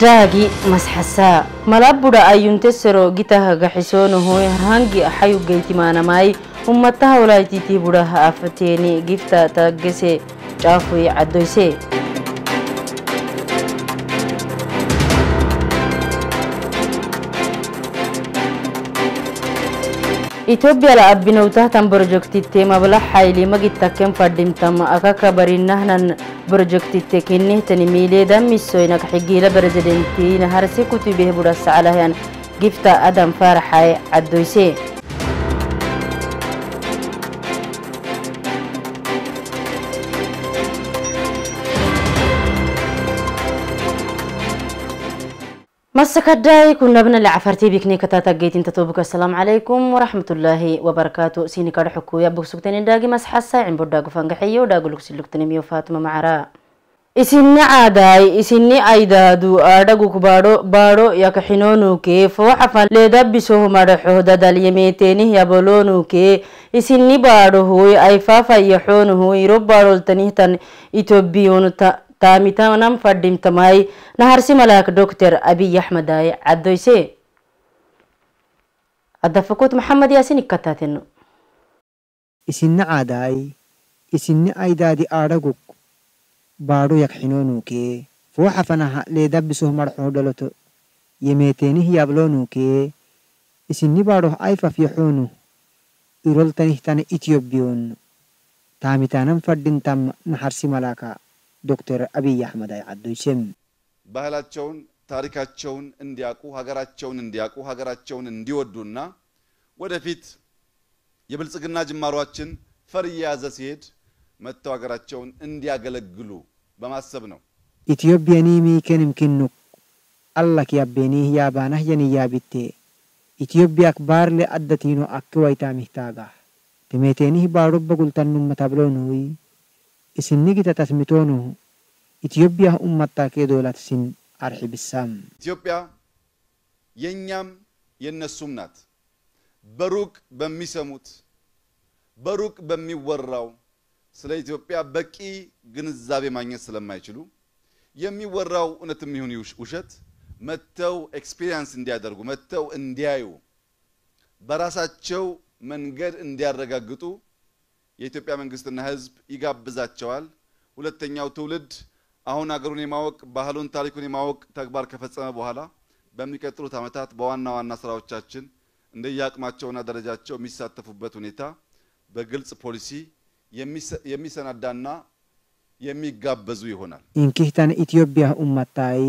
daagi masxasaa malabudha ayuntesero gitaha gaxisoonahoy hangi axayu geytimaanamay ummataha walaaytitii budhaha afateeni gifta taggese caafuy caddoyse ኢትዮጵያ ለአቢነውታህታን ፕሮጀክቲቴ መብላ ኃይሊ መጊታኬን ፈድምተም አካካ በሪናህናን ፕሮጀክቲቴ ኪኒህተን ሚሌ ዳሚሶይ ነቅ ሕጊለ ፕሬዚደንቲ ነሃርሲ ኩቱቤህ ቡዳስ ዓላህያን ጊፍታ አዳም ፋርሓይ ዓዶይሴ مسكداي كنا بنا لعفرتي بيكني كتاتا جيت انت توبك السلام عليكم ورحمة الله وبركاته سيني كار حكو يا بوكسوكتين داقي مسحسا عن برداقو فانقحيو داقو لكسي لكتني ميو فاطمة معرا isinni caadaay isinni aydaadu aadhagu baadho baadho yakaxinoonuke fooxafan leedabbisoh madaxoh dadalyameeteenih yaboloonuke isinni baadhohoy ayfaafayaxoonuhoy iro baadholtanihtan itobiyonu taamitanam fadhimtamay naharsi malaak doctor abiy axmeday caddoyse addafakot maxamed yaasin ikkataateno isinni caadaay isinni aydaadi aadhaguk baadho yakxinoonuukee fooxa fanaha leedabbisoh marxoo dhaloto yemeeteenih yabloonuukee isinni baadhoh ayfaf yaxoonu iroltanihtana itiyobbiyoon taamitaanam fadhintam naharsi malaaka ዶክተር አብይ አህመድ አይዓዶይሴም ባህላቸውን ታሪካቸውን እንዲያውቁ ሀገራቸውን እንዲያውቁ ሀገራቸውን እንዲወዱና ወደፊት የብልጽግና ጅማሯችን ፈር እየያዘ ሲሄድ መጥተው ሀገራቸውን እንዲያገለግሉ በማሰብ ነው። ኢትዮጵያኒ ሚከንም ኪኑክ አላክ ያቤኒህ ያባናህ የንያቢቴ ኢትዮጵያክ ባርሌ አደቲኖ አክ ወይታሚህታጋ ትሜቴኒህ ባሮበ ጉልተኑመ ተብሎኑይ isinni gita tasmitoonuhu ኢትዮጵያ ኡመታ ኬዶላት ሲን አርሒ ብሳም ኢትዮጵያ የእኛም የነሱም ናት። በሩቅ በሚሰሙት በሩቅ በሚወራው ስለ ኢትዮጵያ በቂ ግንዛቤ ማግኘት ስለማይችሉ የሚወራው እውነትም ይሁን ውሸት መጥተው ኤክስፒሪየንስ እንዲያደርጉ መጥተው እንዲያዩ በራሳቸው መንገድ እንዲያረጋግጡ የኢትዮጵያ መንግስትና ሕዝብ ይጋብዛቸዋል። ሁለተኛው ትውልድ አሁን አገሩን የማወቅ ባህሉን፣ ታሪኩን የማወቅ ተግባር ከፈጸመ በኋላ በሚቀጥሉት ዓመታት በዋና ዋና ስራዎቻችን እንደየአቅማቸውና ደረጃቸው የሚሳተፉበት ሁኔታ በግልጽ ፖሊሲ የሚሰናዳና የሚጋበዙ ይሆናል። ኢንኪህተን ኢትዮጵያ ኡመታይ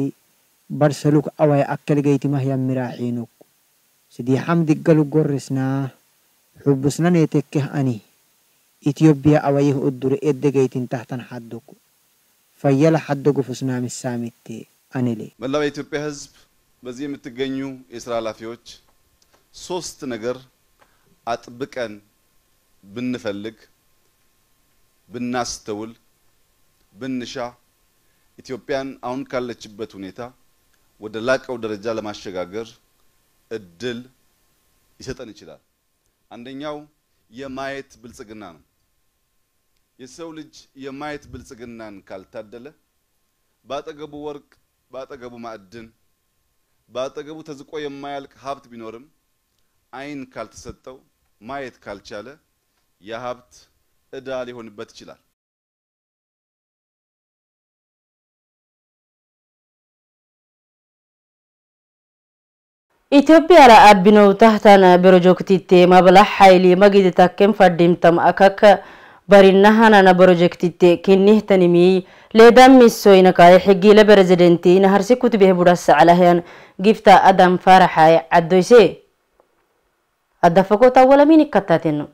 በርሰሉክ አዋይ አከል ገይቲማህ ያሚራሒኑክ ስዲ ሐምድ ጎርስና ሑቡስና ኔቴክህ አኒ ኢትዮጵያ አወይህ እዱር ኤደገይትን ታህተን ሐደጉ ፈየለ ሐደጉ ፍስና ምሳሚቴ አንሌ መላው የኢትዮጵያ ህዝብ በዚህ የምትገኙ የስራ ኃላፊዎች ሶስት ነገር አጥብቀን ብንፈልግ ብናስተውል ብንሻ ኢትዮጵያን አሁን ካለችበት ሁኔታ ወደ ላቀው ደረጃ ለማሸጋገር እድል ሊሰጠን ይችላል። አንደኛው የማየት ብልጽግና ነው። የሰው ልጅ የማየት ብልጽግናን ካልታደለ በአጠገቡ ወርቅ፣ በአጠገቡ ማዕድን፣ በአጠገቡ ተዝቆ የማያልቅ ሀብት ቢኖርም ዓይን ካልተሰጠው ማየት ካልቻለ የሀብት ዕዳ ሊሆንበት ይችላል። ኢትዮጵያ ለአቢነው ታህታን ፕሮጀክቲቴ መብላ ኃይሊ መጊድ ፈዲምተም አካከ barinahanana borojektitte kinihtanimi leedamisoynakaye xigila berezidenti naharsi kutbehe budasaclahan gifta adam faraxaye caddoyse adafakota walaminikatateno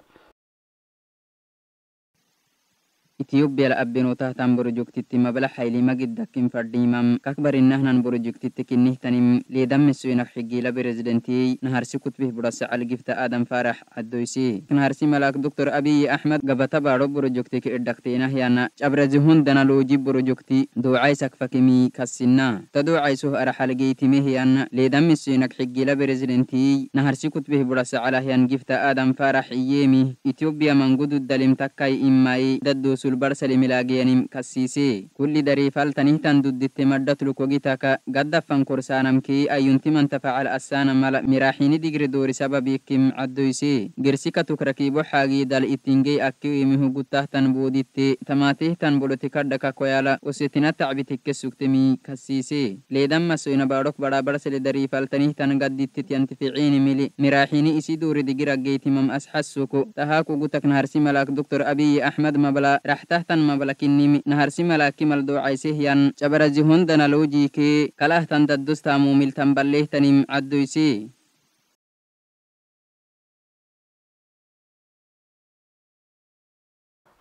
Itiyoophiyaa abbiin taataan borojoktitti mabala hayliima giddakkin fardhiimam kakbarin nahnan borojoktitti kinnihtanim leedammisu inak xigiila berezidentii naharsi kutbih burasa algifta aadan faarax addoysi naharsi malaak doktor abiy ahmed gabata baadho borojoktiki iddaktiinah yaana cabrazi hundana looji borojokti doocaysak fakimii kassinna ta doocaysuf araxalgeytimeh yaana leedammisu inak xigiila berezidentii naharsi kutbih burasa calah yan gifta aadan faarax iyeemi Itiyoophiyaa mangudu dalim takkay immaayi daddoos sulbarsa limilagiyanim kassiisi kulli dariifaltanihtan dudditte maddatulukogitaka gaddaffan korsaanamkii ayyuntimanta facal assaana mala miraaxini digre doori sababiikkim caddoysi girsika tukrakiibo xaagii dal ittingey akkiuimihu guttahtan booditte tamaatihtan bolotikadhaka koyala usitina tacbitikke sugtemi kassiisi leedammasoyna baadhok badhabarhsele dariifaltanihtan gaddittityan tificiini mili miraaxini isi duuri digiraggeyti mam asxassuku tahaa kugutakna harsi malak doktor abiyi axmed mabla kaxtahtan mablakinimi naharsi malaki maldoocaysehyan cabarazihondana loojiikee kalahtan daddosta muumiltan balleehtanim caddoysee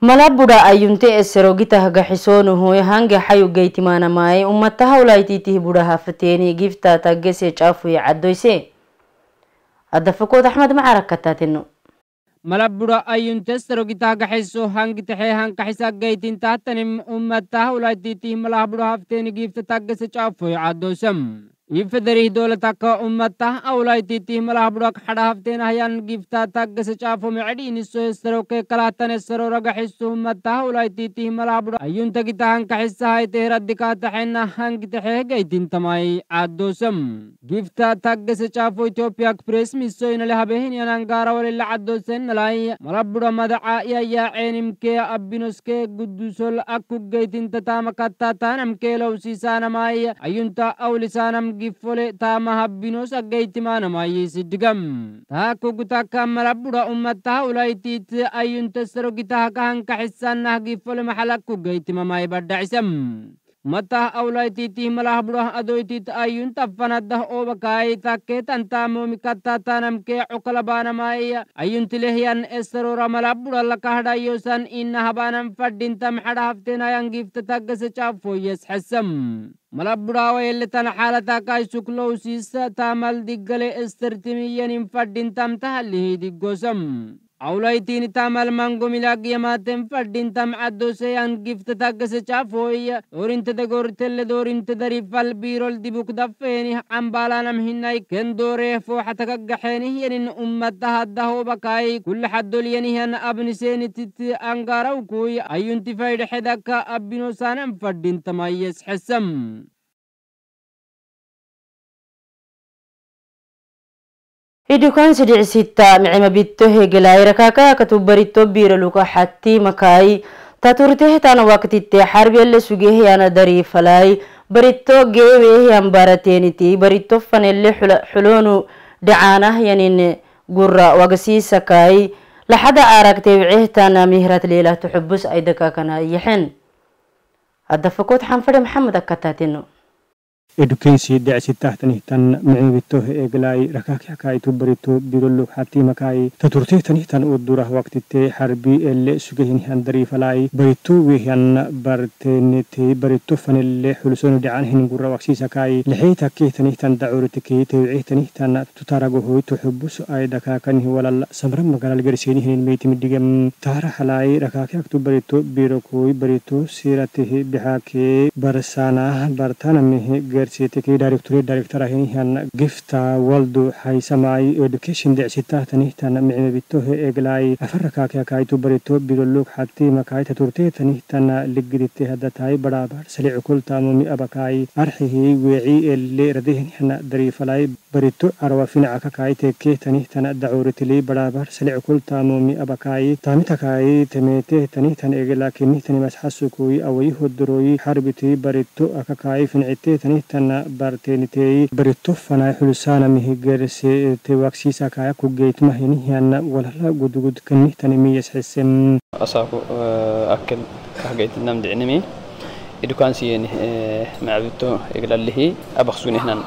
malabudha ayyunte esserogitah hange xayu geytimaanamaaye ummataha ulaytiitih budhaha fateeni gifta taggese caafuye caddoyse addafakood axmed macarakataateno malabbuɗo ayuntestarogitah gaxiso hangitexe hankaxisa geytintaatanim ummatah ulaititih malahbuɗo hafteeni gifta taggese caafoy caddosam ifederih dolataka ummatah awlaititih malahbuɗak xadha hafteenahyan gifta taggese caafo mecedhiiniso hestaroke kalahtan hestaro ragaxiso ummatah awlaititih malahbuɗo ayuntagita hankaxisahayteh raddikaataxena hangitexe geytintamay caddosam gifta taggese caafo etiopiyak pres misoynale habehiniyanangara walila caddosenalay malabbuɗo madaca yayaaceenimke abbinoske guddusol akku geytintataamakataatanamke lowsiisaanamay ayunta awlisaanam giffole taama habbinos aggeytimaanamayi siddigam taakkugutakka malabbuɗa ummattaha ulaytiit ayuntesero gitaha kahankaxisannah giffole maxalakku geytimamay badhacisam matah awlaititih malah budah adoitit ayun taffanadah obakai takke tantamomi kattatanamke cukalabanamai ayun tilehyan esterora malah budah lakahdayosan inna habanam faddintam hada haftenayan gifta taggase cafoyes xasam malah budah wayeletan xaalatakai suklowsiisa tamal diggale estertimiyanin faddintam tahalihi diggosam awlaitini tamal mango milaggiyamaten faddintam caddoseyan gifta taggase cafoy dorintede gortelle dorinte darifal birol dibuk daffeeni cambalanam hinay ken dooreh fooxatakaggaxeenih yenin ummatahaddahobakai kulle xaddolyanihyan abnisenitit angarawkuy ayunti faydhexedakka abbinosanan faddintamayes Hidukan sedih sita mema bitto hegelai rakaka katubarito bira luka hatti makai. Taturte tan waktitte harbiyelle sugehe ana dari falai. Baritto xulonu dhacaanah gura wagasiisakai laxada aragtee wicehtana mihrat leelah tuxubus ay dakaakana yaxen hadda fakod maxamed akataatino edukensi dhecsittahtanihtan micibitoh eglai rakakixkaitu barito birolog xatimakai taturtehtanihtan udurah waqtite xarbi ele sugehinihan darifalai barito wehyan bartenete barito fanele xulsono dhicanhin gura waqsisakai lexeytakehtanihtan dacuritikeite wicehtanihtan tutaragohoy tuxubus ay dakakanih walal samra magalal gersenihinin meitimidigam taraxalai rakakixaktu barito birokoi barito siratehe bixake barsanah bartanamehe directore director ahinihan gifta waldo haysamai education decsitaahtanihtan micmebitohe eglai afarakaakeakaitu barito bilolog xati makai taturte tanihtan ligidite hadatai barabar salicukultamomi abakai arxihi weeci ele radehinihan darifalai barito arwa finacakai teke tanihtan dacuritili barabar salicukultamomi abakai tamitakai temete tanihtan egla kinihtani masxasukui awayihodoroyi xarbiti barito akakai fincite tanihtan tana bartenitei barito fanai xulusana mihi gerse te waksisa kaya ku geytmahinihian walala gudugud kanihtani miyas xisem أصاكو أكل كهجيت نام دعنمي إدو كان سيني معبتو إقلال له أبخسوني هنا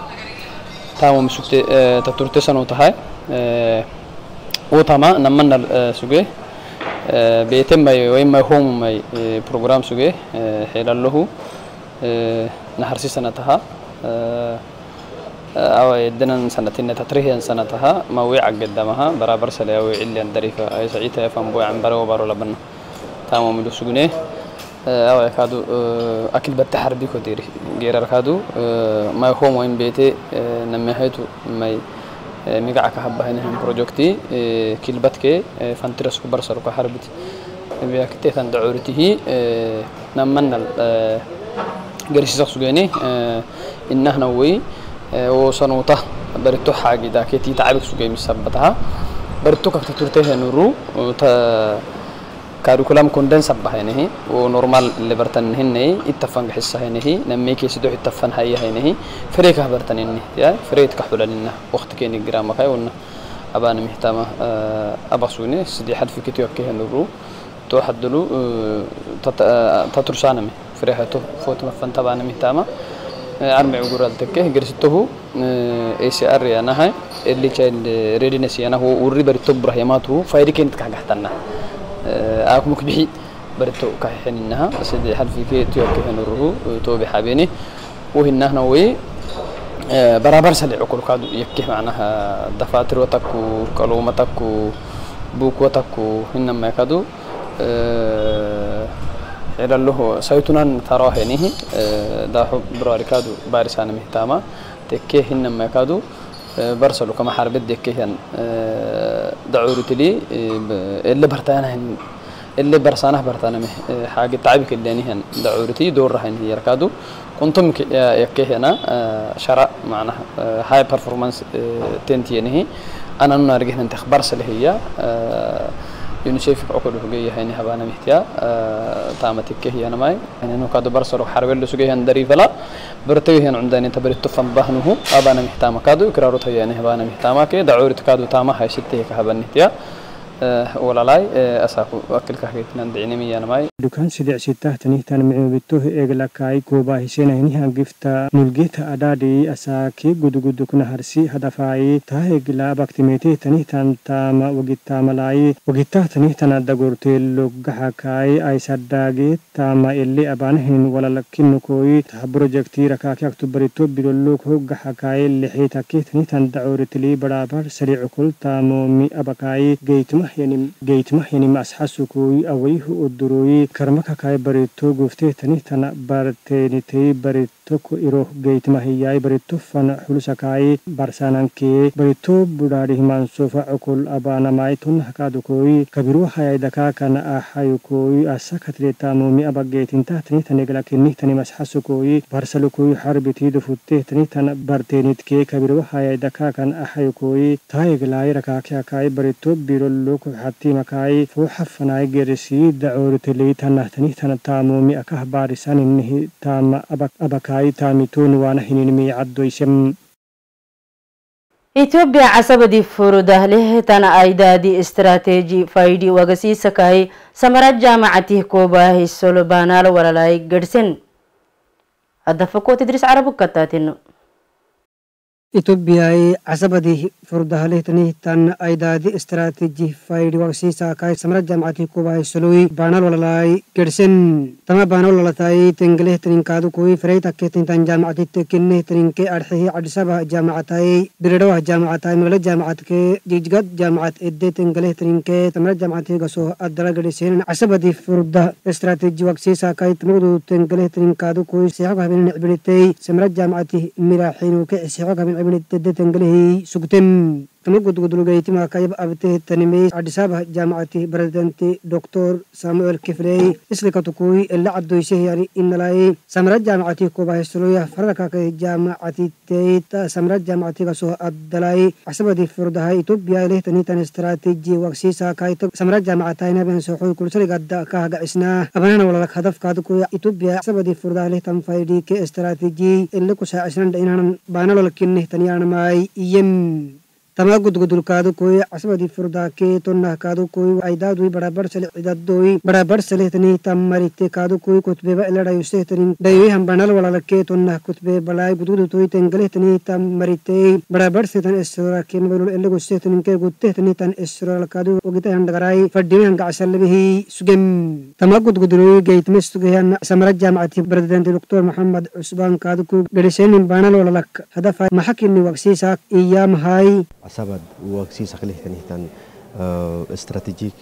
تامو مسوكت تطورت سنو تهاي وطما نمنا سوغي بيتم ويما هوم ماي بروجرام سوغي حيلال له نهرسي سنتها أو يدنا سنتين تتريه سنتها ما ويع قدامها برابر سلا ويع اللي دريفة أي سعيتها يفهم بوي عن برو برو لبنا تامو ملو سجنة أو يكادو أكل بتحر بيكو ديري غير ركادو ما هو وين بيتي نمي هيتو ما ميقع كحبة هنا بروجكتي كيل بتكي فانترس كبر سرقة حربتي بيكتيتان دعورته نمنا وصنوته بريتو حاجة دا كي تعبك سجيمي سبتها. بريتو كفت ترتيه نورو تا كاريكولام كوندن سبها هنه ونورمال اللي برتن هنه اتفن حصة هنه نمي كي سدو اتفن هاي هنه فريك برتن هنه يا فريت كحول لنا وقت كيني جرام كاي ونا أبانا محتامة أبصوني سدي حد في كتير كيه نورو تو حدلو تترسانمي فريحته فوت مفن تبعنا محتامة أرمي وقرال تكه جرسته اي سي ار أنا هاي اللي كان ريدينس أنا هو وري بريتو برهيماته فايدي كنت كحتنا أكو مكبحي بريتو كحين إنها سيدي حد في كي تيو كهن الروح تو وهنا هنا وي برابر سلع كل كادو يكيه معناها دفاتر وتكو كلومتك بوك وتكو هنا كادو. إلى هنيه دا براري كادو بارسان مهتاما تكيه هنا كادو برسلو كما حربت دكيه دعورت لي اللي برتانا هن اللي برسانه برتانا مه حاجة تعبك اللي نهن دعورتي دور رهن هي ركادو كنتم يكيه هنا شراء معناها هاي performance تنتي نهي أنا نرجع ننتخ برسل هي يونيسيف عقد حقيقة هني هبانا مهتيا تامتك هي أنا ماي يعني إنه كادو برسلو حربل سجيه هندري فلا. برتوي هن عندنا تبرت تفهم بهنه. أبانا مهتاما كادو إكرارو تهي يعني هبانا مهتاما كي. دعورت كادو تاما هاي ستة كهبان مهتيا. Eh, walaalaay eh, asaaku akilka hageetinan dicnimiyaan dukaan sidecsitah tanihtan micibitohi eglakaai koobaahisenahiniha gifta nulgeta adhaadhii asaakee gudugudukna harsi hadafaayi taa egila tanihtan taama wagitaamalaayi wagitah tanihtana dagortee loggaxakaayi aisadhaagee taama ele abaanahin walalakinukooyi taha borojektii rakaake aktubarito bidolog hoggaxakaayi lexeetakkee tanihtan dacooritilii badhaabad sariicukol taamoomi abakaayi geytuma yanim geytmah yanima asxaasukooyi awayhu odorooyi karmaka kaay barito goofteetani tana barteenitey baritoko iroh geytmahiyaay barito fana xulusakaay barsanankee barito budhaadhihmansofa cokol abaanamaay tonnahakaadokooyi kabiruhayaydakaa kana ahayukooyi asakatiretanomi abageetintaahtani tanegalakini tanim asxaasukooyi barsalukooyi xarbitiido futtehtani tana barteenitkee kabiruhayaydakaa kan ahayukooyi taayeglaay rakaakakaay barito birolo لوك حتي مكاي فوحة فناي جرسي دعور تلي تنه تنه تنه تامومي أكه بارسان إنه تام أبك أبكاي تامتون وانهن مي عدو يسم. إثيوبيا عصبدي فروده له تنا أيدادي استراتيجي فايدي وغسي سكاي سمرات جامعته كوباهي السلبانال ورلاي قرسن الدفقو تدرس عربك كتاتنو. Itoobiyaay casabadii furdaha lihtanihtan aydaadi istaraatiiji faydhi waqsiisaakaay samra jaamcati kubaay soloy baanalolalaay gerhsen tama baanolalatai tengelehtaninkaadukui freytakketintan jaamcatitte kinnehtaninke adhxihi cadhisaba jaamacatai biredhawah jaamacatai magla jaamacatke jigjigad jaamacat edde tengelehtaninke samra jaamcati gasoh addala gedhisen casabadii furdah istaraatiiji waqsiisaakaay tamagdu tengelehtaninkaadukui seexog habinin icbinitei samra jaamcati miraaxiinuke seexog habin गणित ही عملت تدتن قله سكتم تمقد قدلو قيتي ما كايب أبته تنمي عدس أبه جامعة برزدنتي دكتور سامويل كفلي إسلك تكوي اللي عدو يسيه يعني إن لاي سمرت جامعة كوبا هستلويا فرقا كي جامعة تيت سمرت جامعة غسوه الدلاي عصبة دي فردها إتوبيا إليه تنيتان استراتيجي وكسيسا كاي سمرت جامعة tama gudgudulkaadu koy casbadii furdaakee tonnahkaadu koy aydaaduy barabadhsale cidadoy barabadhsalehtani tammarite kaadu koy kutbeba iladhayusehtani dhayoy hambanal walalakee tonnah kutbe balay gudgudutoy tengalehtani tammaritey barabadhsetan esrorakee mabalol elegosehtaninkee gutehtani tan esroralkaadu ogitay handagaray fadhiwe hangacasalabihi sugem tama gudguduloy geytme sugehan samara jaamacati presidenti doctor mohamed cusbaan kaadu koy gadhiseenin banal walalak hadafa maxakini waqsiisaak iyamhay a szabad worksiisa qilihtanihtan استراتيجيك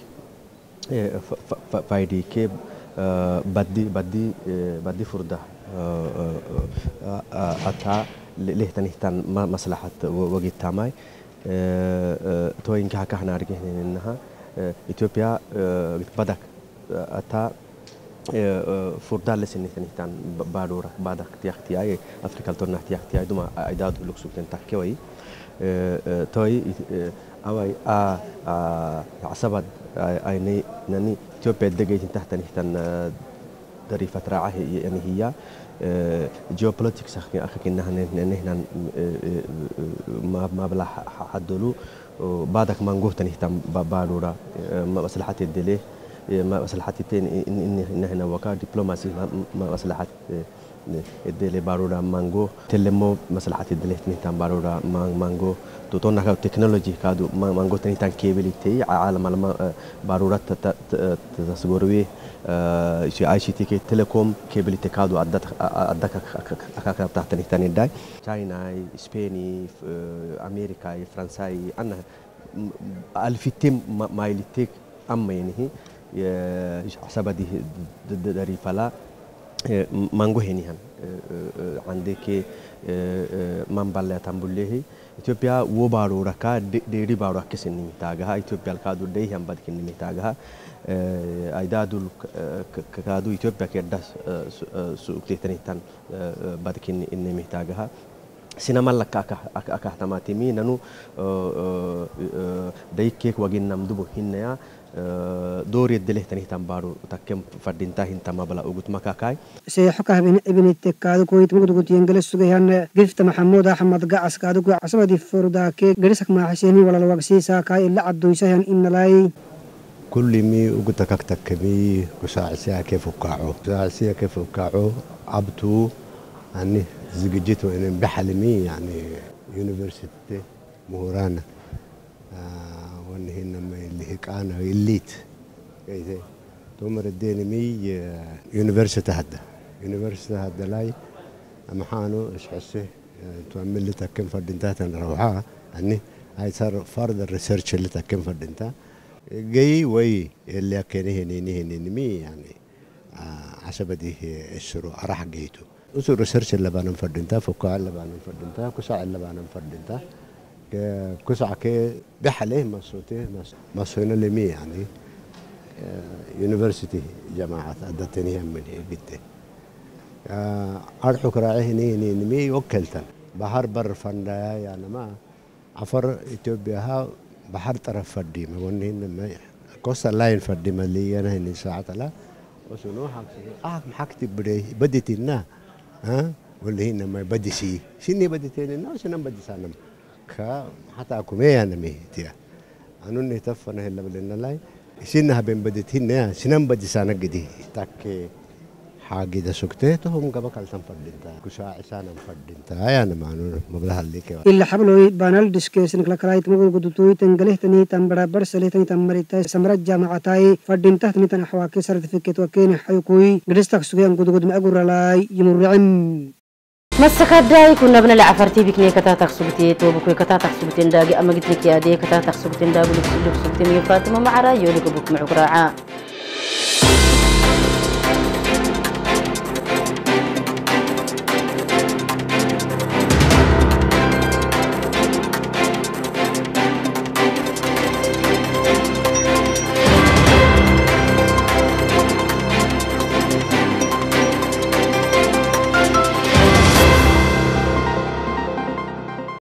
فايدي كيب بدي بدي بدي فرده أتا له تنهتن مصلحة وقت تاماي. تو إنك هكا هنا أرجع إنها إثيوبيا بدك أتا فردا لسنة تنهتن بارورة بعد اختيار اختيار أفريقيا تورنا اختيار اختيار دوما أيداد لوكسوك تنتكوي توي أوي آ عصبت أي نني إثيوبيا دقيت تحت نهتان دري فترة يعني هي جيوبوليتكس أخي أخي إنها نحن ما ما بلا حدلو بعدك ما نقول تنهتم بارورا مصلحة الدليل مصلحة تين إن نحن وكا دبلوماسي مصلحة الدليل بارورا مانجو تلمو مصلحة الدليل تنهتم بارورا مانجو توتونا كا تكنولوجي كادو مانجو تنهتم كيبلتي عالم على بارورا تسغوروي شي اي سي تي كي تيليكوم كيبلتي كادو أدت أدك أكاكا تحت نهتان داي تشاينا سبيني أمريكا فرنساي أنا الفتيم مايلتيك أما يعني حسب دي داري فلا ማንጎሄኒሃን አንዴኬ ማንባላ ታምቡሌሄ ኢትዮጵያ ወባሮ ረካ ዴሪ ባሮ አከሰኒ ታጋሃ ኢትዮጵያ ልካዱ ደይ ያምባድ ከኒ ታጋሃ አይዳዱ ከካዱ ኢትዮጵያ ከዳስ ሱክቴተኒታን ባድኪን እነሚ ታጋሃ ሲነማለካ አካህተማቲሚ ነኑ ደይኬክ ወጊናምዱቦ ሂነያ آه، دور يد له تنه تنبارو تكيم فردين تاهن تما بلا أوجت ما كاي. شيء حكاه بين ابن التكاد كويت مقد قد ينجلس سجيا أن قرفت محمود أحمد جاء أسكاد كوي عصبة دي فردا كي جلسك مع حسيني ولا لو بسي ساكاي إلا عدو يسيا إن لاي. كل مي أوجت كاكتك كمي وساع سيا كيف وقعو ساع سيا كيف وقعو عبتو أني زقجتو إن بحلمي يعني يونيفرسيتي مهورانا. آه وان هنا اللي هيك أنا الليت كيف تومر الدين مي يونيفرسيتي هدا يونيفرسيتي هدا لاي اما حانو إيش حسي تعمل لي تكم فردنتا روحها اني هاي صار فرض الريسيرش اللي تكم فردنتا جاي وي اللي كان هني هني مي يعني عشان بدي الشروع راح جيتو usu research اللبان فردنتا فكاع اللبان فردنتا كسع اللبان فردنتا كسع كي بحله مسوته مسوينا لمي يعني يونيفرسيتي جماعة أدتني هم من قلت. أرحو كراعي هني هني نمي وكلتا بحر بر فندا يعني ما عفر إثيوبيا ها بحر طرف فردي ما وني ما كوستا لاين فردي ما لي أنا هني ساعة لا. وسنو حكي آه محكتي بدي بديتنا ها ولا هنا ما بدي شيء شنو بدي تاني نو شنو بدي سانم حتى أكومي أنا أنا نهتف أنا هلا سنة بين بديتي نيا سنة بدي سنة جدي تاك حاجة ده سكتة هم جابا كالتام كوشا إسانا فردين تا هاي أنا ما أنا بانال ديسكيس نكلا كراي تمغو قدوتوي تنغليه تني تن برا برس فردين تحت ميتان سرتفكت وكين حيوكوي قدستك سكيان قدو قدم أقر yimurricim مسكداي كنا بنا لعفرتي بكني كتا تخسبتي تو بكوي كتا تخسبتين داغي أما قلت لك يا دي كتا تخسبتين داغي لك سبتي مي فاطمه مع رايو بك مع قراعه